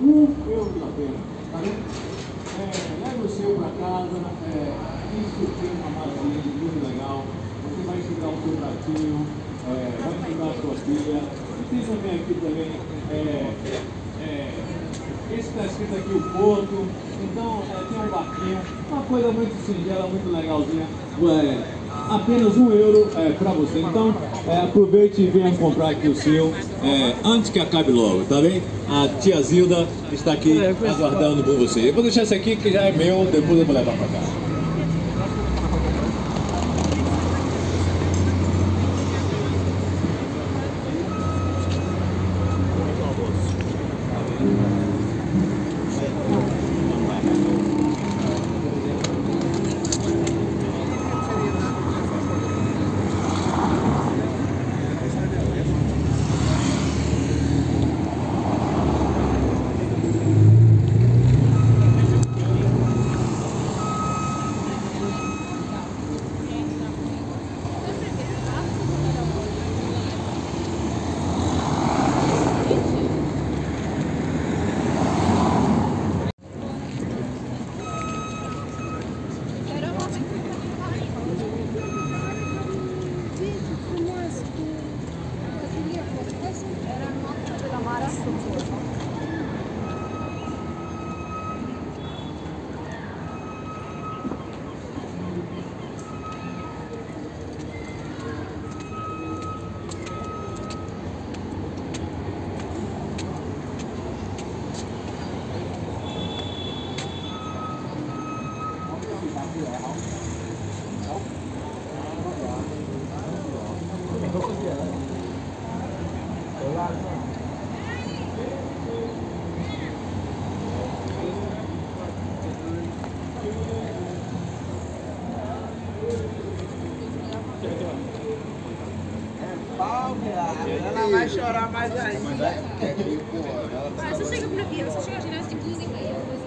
Um euro na pena, tá vendo? É, leve o seu para casa, é, isso tem uma maravilha muito legal. Você vai ensinar o seu pratinho, é, vai ensinar a sua filha. E tem também aqui também, é, é, esse está escrito aqui o Porto, então é, tem um barquinho, uma coisa muito singela, muito legalzinha. É, apenas um euro é, para você. Então é, aproveite e venha comprar aqui o seu é, antes que acabe logo, tá bem? A tia Zilda está aqui aguardando por você. Eu vou deixar esse aqui que já é meu, depois eu vou levar para casa. Ela vai chorar mais ainda. Ah, só chega por aqui, só chega a ginástica duas e meia. Duas e e.